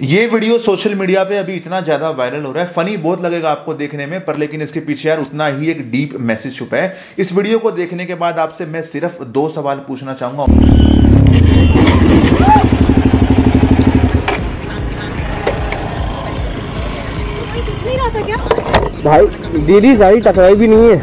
ये video social media पे अभी इतना ज़्यादा वायरल हो रहा है। फनी बहुत लगेगा आपको देखने में पर लेकिन इसके पीछे यार उतना ही एक डीप मैसेज छुपा है। इस वीडियो को देखने के बाद आपसे मैं सिर्फ़ दो सवाल पूछना चाहूँगा। भाई दीदी गाड़ी टकराई भी नहीं है।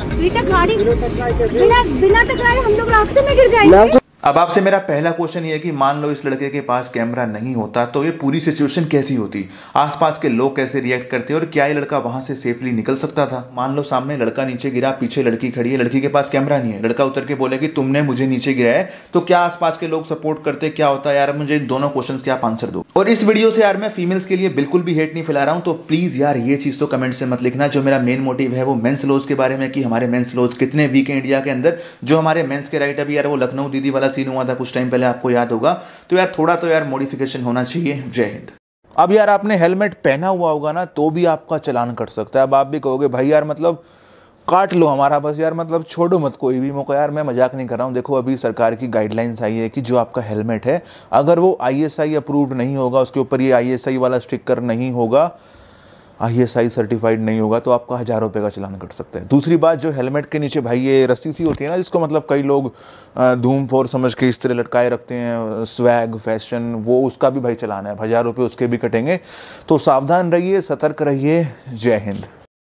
गाड़ी बिना बिना टकराए हम लोग रास्ते में गिर जाएँगे। अब आपसे मेरा पहला क्वेश्चन ये है कि मान लो इस लड़के के पास कैमरा नहीं होता तो ये पूरी सिचुएशन कैसी होती? आसपास के लोग कैसे रिएक्ट करते और क्या ये लड़का वहाँ से सेफली निकल सकता था? मान लो सामने लड़का नीचे गिरा, पीछे लड़की खड़ी है, लड़की के पास कैमरा नहीं है। लड़का उतर के बोले कि तुमने मुझे नीचे गिराया तो क्या आसपास के लोग सपोर्ट करते? क्या होता है? यार मुझे इन दोनों क्वेश्चन के आप आंसर दो। और इस वीडियो से यार मैं फीमेल्स के लिए बिल्कुल भी हेट नहीं फैला रहा हूँ तो प्लीज़ यार ये चीज़ तो कमेंट से मत लिखना। जो मेरा मेन मोटिव है वो मेन्स लॉज के बारे में कि हमारे मेन्स लॉज कितने वीक है इंडिया के अंदर। जो हमारे मेन्स के राइट अभी यार वो लखनऊ दीदी वाला सीन हुआ था, कुछ टाइम पहले आपको याद होगा। तो यार, थोड़ा तो यार मॉडिफिकेशन होना चाहिए। जय हिंद। अब यार, आपने हेलमेट पहना हुआ होगा ना तो भी आपका चलान कट सकता है। अब आप भी कहोगे, भाई यार मतलब काट लो हमारा, बस यार मतलब छोड़ो मत कोई भी मौका। यार, मैं मज़ाक नहीं कर रहा हूँ। देखो, अभी सरकार की गाइडलाइंस आई है कि जो आपका हेलमेट है, अगर वो आईएसआई अप्रूव्ड नहीं होगा, उसके ऊपर ये आईएसआई वाला स्टिकर नहीं होगा आईएसआई सर्टिफाइड नहीं होगा तो आपका हज़ार रुपये का चलान कट सकता है। दूसरी बात, जो हेलमेट के नीचे भाई ये रस्सी सी होती है ना, जिसको मतलब कई लोग धूम, फोर समझ के इस तरह लटकाए रखते हैं स्वैग फ़ैशन वो उसका भी भाई चलाना है। हज़ार रुपये उसके भी कटेंगे। तो सावधान रहिए, सतर्क रहिए। जय हिंद।